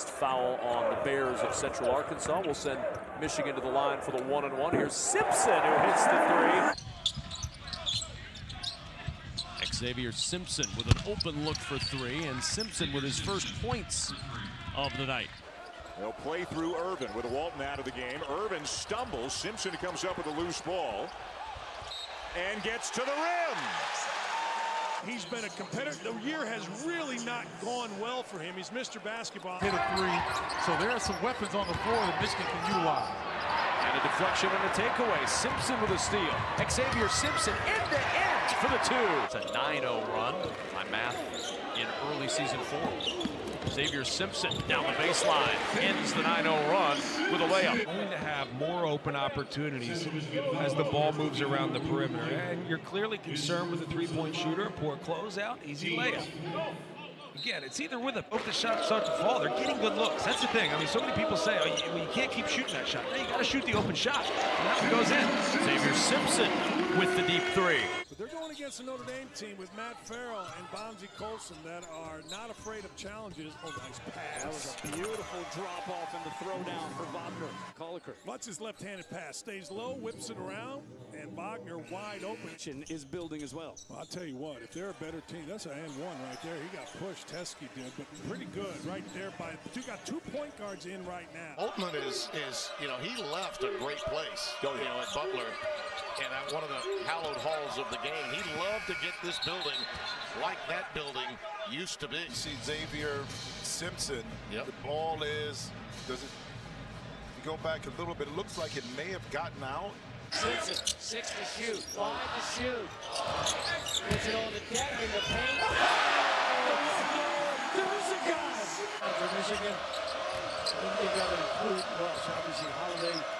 sixth foul on the Bears of Central Arkansas. We'll send Michigan to the line for the one and one. Here's Simpson who hits the three. Zavier Simpson with an open look for three, and Simpson with his first points of the night. They'll play through Irvin with Walton out of the game. Irvin stumbles. Simpson comes up with a loose ball and gets to the rim. He's been a competitor. The year has really not gone well for him. He's Mr. Basketball. Hit a three. So there are some weapons on the floor that Michigan can utilize. And a deflection and a takeaway. Simpson with a steal. Zavier Simpson in the end for the two. It's a 9-0 run. My math in early season form. Zavier Simpson down the baseline ends the 9-0 run with a layup. Going to have more open opportunities as the ball moves around the perimeter. And you're clearly concerned with a three-point shooter, poor closeout, easy layup. Again, it's either with a both the shots start to fall. They're getting good looks. That's the thing. I mean, so many people say, oh, you, well, you can't keep shooting that shot. No, you got to shoot the open shot. And that one goes in. Zavier Simpson with the deep three. But they're going against a Notre Dame team with Matt Farrell and Bonzie Colson that are not afraid of challenges. Oh, nice pass. That was a beautiful drop off and the throwdown for Wagner. Colliker. Watch his left-handed pass. Stays low, whips it around, and Wagner wide open. Is building as well. well. I'll tell you what, if they're a better team, that's an and one right there. He got pushed, Teske did, but pretty good right there by you got two point guards in right now. Holtmann is is you know, he left a great place, you know, at Butler and at one of the hallowed halls of the game. He'd love to get this building like that building used to be. You see Zavier Simpson. Yep. The ball is, does it go back a little bit? It looks like it may have gotten out. Simpson, six to shoot, five to shoot. Gets it on the deck in the paint. There's a gun for Michigan. They got to include, well, obviously Holiday.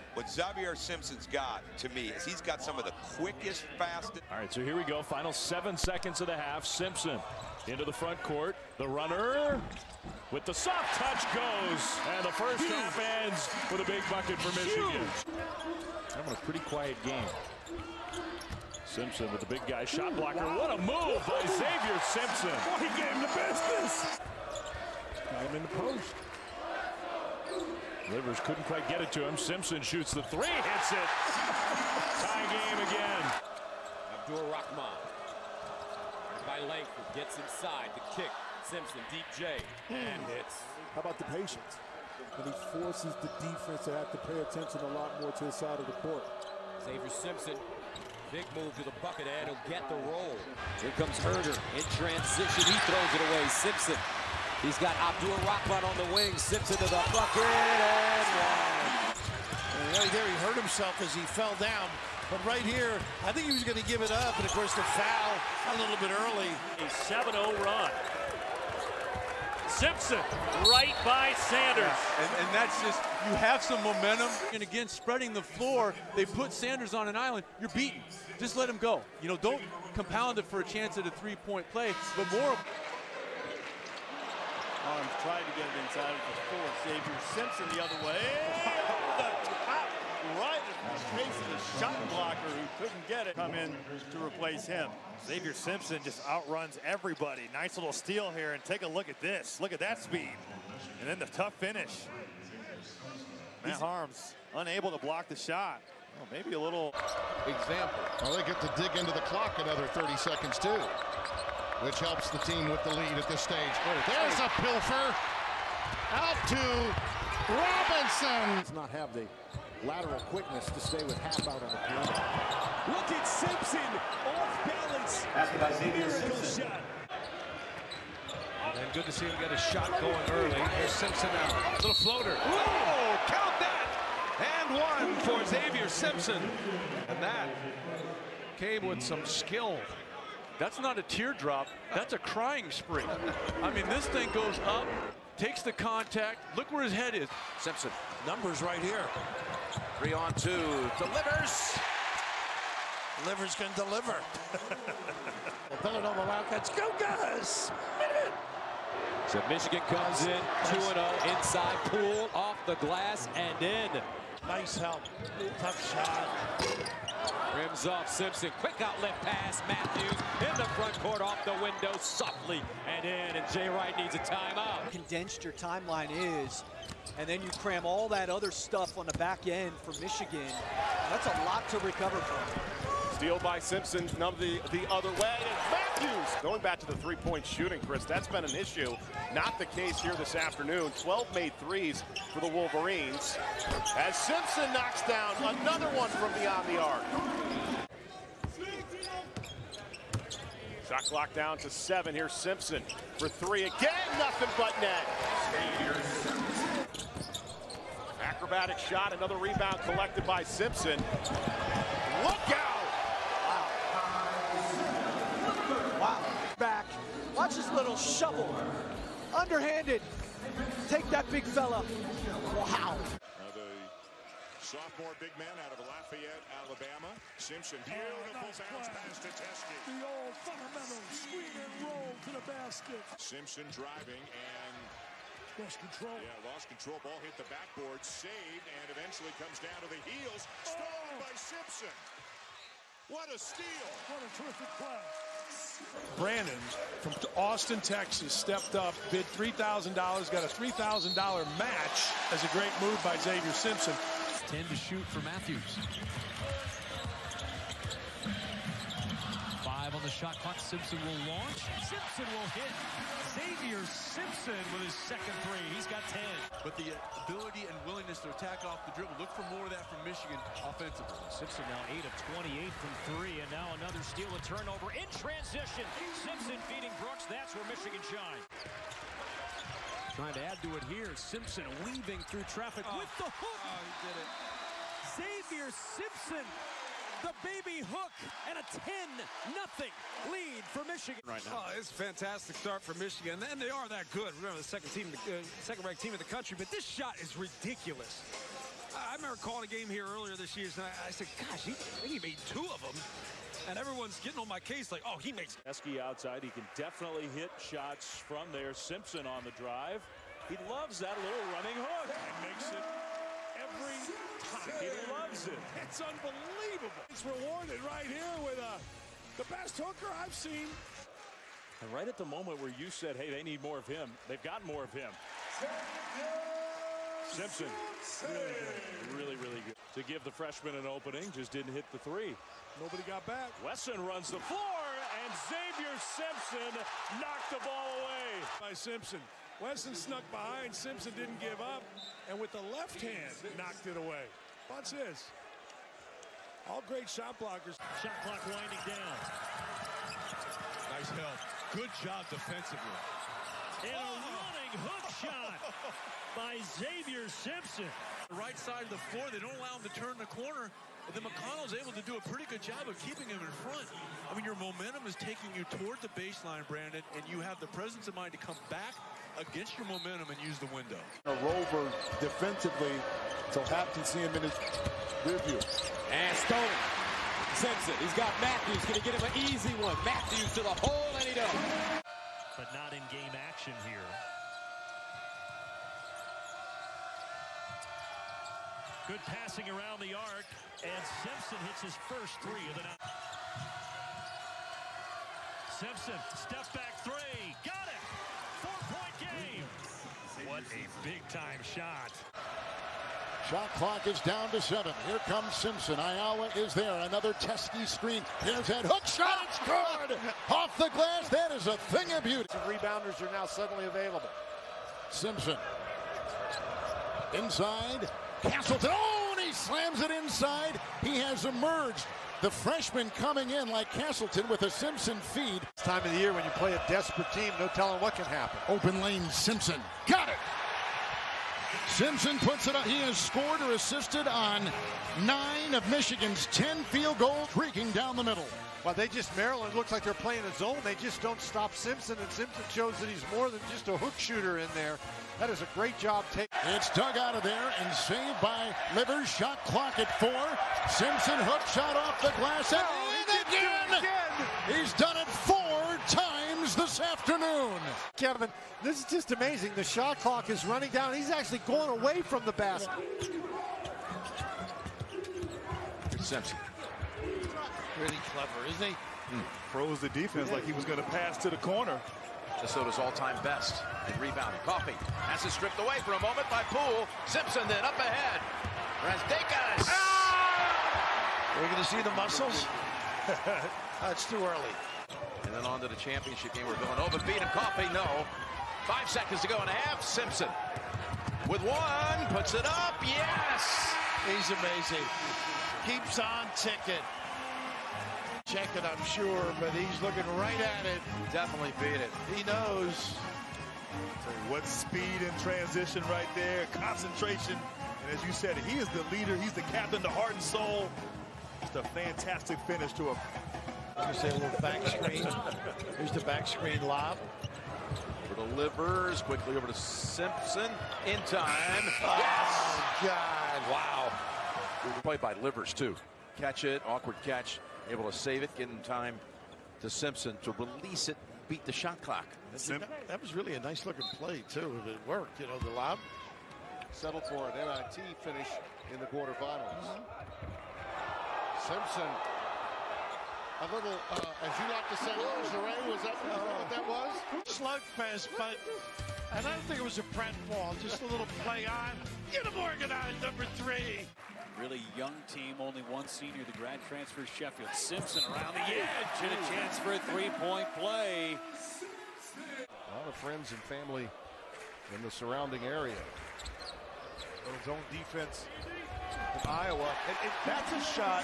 What Zavier Simpson's got, to me, is he's got some of the quickest, fastest. All right, so here we go. Final seven seconds of the half. Simpson into the front court. The runner with the soft touch goes. And the first half ends with a big bucket for Michigan. Having a pretty quiet game. Simpson with the big guy shot blocker. What a move by Zavier Simpson. Boy, he gave him the business. Got him in the post. Rivers couldn't quite get it to him. Simpson shoots the three, hits it. Tie game again. Abdur Rahman by Langford gets inside the kick. Simpson, deep J, and hits. How about the patience? And he forces the defense to have to pay attention a lot more to his side of the court. Zavier Simpson, big move to the bucket, and he'll get the roll. Here comes Herder in transition. He throws it away. Simpson. He's got Abdul Rahman on the wing. Simpson to the bucket and one. And right there, he hurt himself as he fell down. But right here, I think he was going to give it up. And of course, the foul a little bit early. A 7-0 run. Simpson right by Sanders. Yeah, and, and, that's just, you have some momentum. And again, spreading the floor, they put Sanders on an island. You're beaten. Just let him go. You know, don't compound it for a chance at a three-point play, but more. Haarms tried to get it inside of the four. Zavier Simpson the other way. right in the face of the shot blocker who couldn't get it come in to replace him. Zavier Simpson just outruns everybody. Nice little steal here, and take a look at this. Look at that speed. And then the tough finish. Matt Haarms unable to block the shot. Well, maybe a little example. Well, they get to dig into the clock another 30 seconds too, which helps the team with the lead at this stage. Oh, there's a pilfer out to Robinson. Does not have the lateral quickness to stay with half out on the perimeter. Look at Simpson off balance. That's by Zavier Simpson. And good to see him get a shot going early. Here's Simpson now. Little floater. Whoa! Count that! And one for Zavier Simpson. And that came with some skill. That's not a teardrop. That's a crying spree. I mean, this thing goes up, takes the contact. Look where his head is. Simpson, numbers right here. Three on two, delivers. Delivers can deliver. the Villanova Wildcats, go guys! So Michigan comes in 2-0 inside pool off the glass and in. Nice help. Tough shot. Rims off Simpson. Quick outlet pass. Matthews in the front court off the window softly and in. And Jay Wright needs a timeout. Condensed your timeline is, and then you cram all that other stuff on the back end for Michigan. That's a lot to recover from. Steal by Simpson, none the, the other way. Going back to the three-point shooting, Chris. That's been an issue. Not the case here this afternoon. 12 made threes for the Wolverines. As Simpson knocks down another one from beyond the arc. Shot clock down to seven. Here's Simpson for three again. Nothing but net. Acrobatic shot. Another rebound collected by Simpson. Look out! Wow. Back. Watch this little shovel. Underhanded. Take that big fella. Wow. Sophomore big man out of Lafayette, Alabama. Simpson, oh, beautiful Oh, nice bounce play. pass to Teske. The old fundamental screen and roll to the basket. Simpson driving and Lost control. yeah, lost control. Ball hit the backboard, saved, and eventually comes down to the heels. Stolen oh. by Simpson. What a steal! What a terrific play. Brandon from Austin, Texas, stepped up, bid $3,000, got a $3,000 match as a great move by Zavier Simpson. 10 to shoot for Matthews. Five on the shot clock. Simpson will launch. Simpson will hit. Zavier Simpson with his second three. He's got 10. But the ability and willingness to attack off the dribble. Look for more of that from Michigan offensively. Simpson now 8 of 28 from 3, and now another steal and turnover in transition. Simpson feeding Brooks. That's where Michigan shines. Trying to add to it here. Simpson weaving through traffic oh, with the hook. Oh, he did it. Zavier Simpson, the baby hook, and a 10-0 lead for Michigan right now. Oh, it's a fantastic start for Michigan, and they are that good. Remember, the second team, uh, second-ranked team in the country, but this shot is ridiculous. I remember calling a game here earlier this year, and I, I said, "Gosh, he, he made two of them," and everyone's getting on my case like, "Oh, he makes." Esky outside. He can definitely hit shots from there. Simpson on the drive. He loves that little running hook. And makes it every time. He loves it. It's unbelievable. It's rewarded right here with uh, the best hooker I've seen. And right at the moment where you said, hey, they need more of him, they've got more of him. Simpson, really. Really, really good. To give the freshman an opening, just didn't hit the three. Nobody got back. Wesson runs the floor, and Zavier Simpson knocked the ball away. By Simpson. Wesson snuck behind. Simpson didn't give up. And with the left hand, knocked it away. Watch this. All great shot blockers. Shot clock winding down. Nice help. Good job defensively. And a oh! running hook shot by Zavier Simpson. The right side of the floor, they don't allow him to turn the corner. And then McConnell's able to do a pretty good job of keeping him in front. I mean, your momentum is taking you toward the baseline, Brandon, and you have the presence of mind to come back against your momentum and use the window. A rover defensively, so Hap can see him in his rear view. And stolen. Simpson, he's got Matthews, gonna get him an easy one. Matthews to the hole, and he does. But not in game action here. Good passing around the arc, and Simpson hits his first three of the night. Simpson, step back three, got it! Four-point game. What a big-time shot. Shot clock is down to seven. Here comes Simpson. Iowa is there. Another Teske screen. Here's that hook shot. It's good. Off the glass. That is a thing of beauty. Some rebounders are now suddenly available. Simpson. Inside. Castleton. Oh, and he slams it inside. He has emerged. The freshman coming in like Castleton with a Simpson feed. It's time of the year when you play a desperate team, no telling what can happen. Open lane, Simpson. Got. Simpson puts it up. He has scored or assisted on nine of Michigan's 10 field goals, streaking down the middle. Well, they just, Maryland looks like they're playing a zone. They just don't stop Simpson, and Simpson shows that he's more than just a hook shooter in there. That is a great job taking. It's dug out of there and saved by Livers. Shot clock at four. Simpson hook shot off the glass and oh, in again. He's done it four times this afternoon. Kevin, this is just amazing. The shot clock is running down. He's actually going away from the basket. Simpson. Really clever, isn't he? Hmm. Froze the defense like he was going to pass to the corner. Minnesota's all-time best in rebounding. Coffey has it stripped away for a moment by Poole. Simpson then up ahead. Razdekas. We're going to see the muscles. That's too early. And on to the championship game. We're going over. Beat him. Coffey, no. Five seconds to go and a half. Simpson with one. Puts it up. Yes. He's amazing. Keeps on ticking. Check it, I'm sure, but he's looking right at it. Definitely beat it. He knows. What speed and transition right there, concentration. And as you said, he is the leader. He's the captain, the heart and soul. Just a fantastic finish to a. Let me say a little back screen. Here's the back screen lob. For the Livers, quickly over to Simpson. In time. Oh, yes! God. Wow. Good play by Livers, too. Catch it, awkward catch. Able to save it, get in time to Simpson to release it, beat the shot clock. That, that was really a nice looking play, too. If it worked, you know, the lob. Settled for an NIT finish in the quarterfinals. Mm-hmm. Simpson, a little, uh, as you like to say, lingerie, was that what that was? Slugfest, but I don't think it was a Brent ball, just a little play on. Get him organized, number three. Really young team, only one senior, the grad transfer Sheffield. Simpson around the edge and a chance for a three-point play. A lot of friends and family in the surrounding area. Zone defense in Iowa. And, and that's a shot.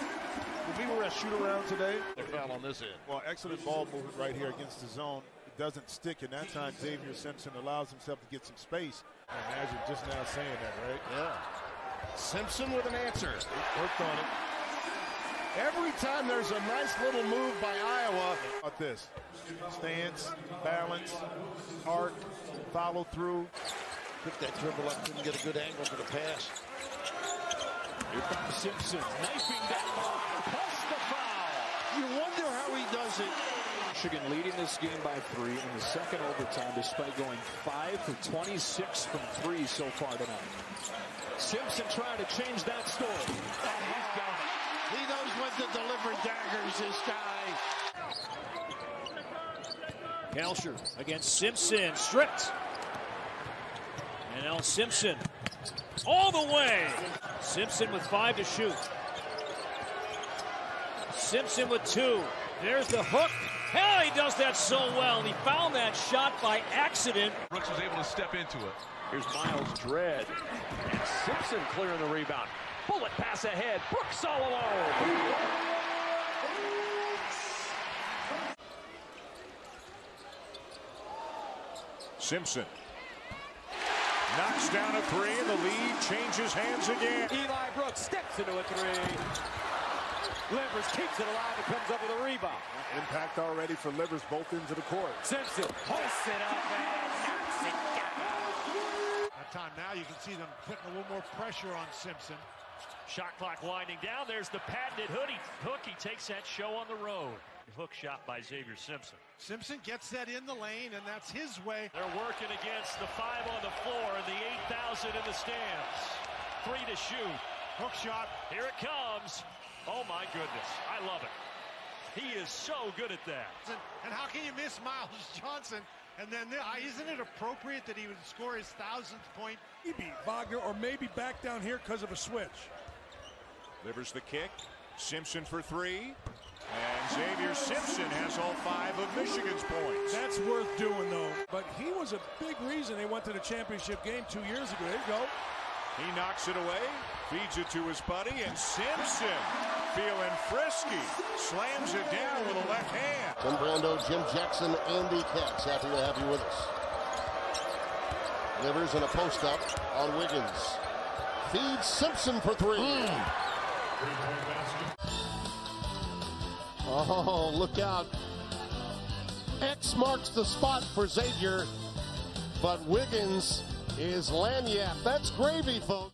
When we were at shoot around today, They foul on this end. well, excellent ball movement right here against the zone. It doesn't stick, and that time Zavier Simpson allows himself to get some space. I imagine just now saying that, right? Yeah. Simpson with an answer. Worked on it. Every time there's a nice little move by Iowa. About this stance, balance, arc, follow through. Picked that dribble up, couldn't get a good angle for the pass. Here comes Simpson, knifing down, plus the foul. You wonder how he does it. Michigan leading this game by three in the second overtime despite going 5 for 26 from three so far tonight. Simpson trying to change that story. And he's got it. He knows when to deliver daggers, this guy. Kalsher against Simpson, stripped. And now Simpson all the way. Simpson with five to shoot. Simpson with two. There's the hook. Hell, he does that so well. He found that shot by accident. Brooks was able to step into it. Here's Miles Dredd. And Simpson clearing the rebound. Bullet pass ahead. Brooks all alone. Simpson knocks down a three, and the lead changes hands again. Eli Brooks steps into a three. Livers keeps it alive and comes up with a rebound. Impact already for Livers both ends of the court. Simpson hoists it up and knocks it down. That time now you can see them putting a little more pressure on Simpson. Shot clock winding down. There's the patented hoodie hook. He takes that show on the road. Hook shot by Zavier Simpson. Simpson gets that in the lane, and that's his way. They're working against the five on the floor and the 8,000 in the stands. Three to shoot. Hook shot. Here it comes. Oh my goodness. I love it. He is so good at that. And, and how can you miss Miles Johnson? And then uh, isn't it appropriate that he would score his thousandth point? Maybe Wagner, or maybe back down here because of a switch. Livers the kick. Simpson for three. And Zavier Simpson has all five of Michigan's points. That's worth doing, though. But he was a big reason they went to the championship game two years ago. There you go. He knocks it away, feeds it to his buddy, and Simpson, feeling frisky, slams it down with a left hand. Tim Brando, Jim Jackson, Andy Katz. Happy to have you with us. Livers in a post up on Wiggins. Feeds Simpson for three. Oh, look out. X marks the spot for Zavier, but Wiggins is lagniappe. That's gravy, folks.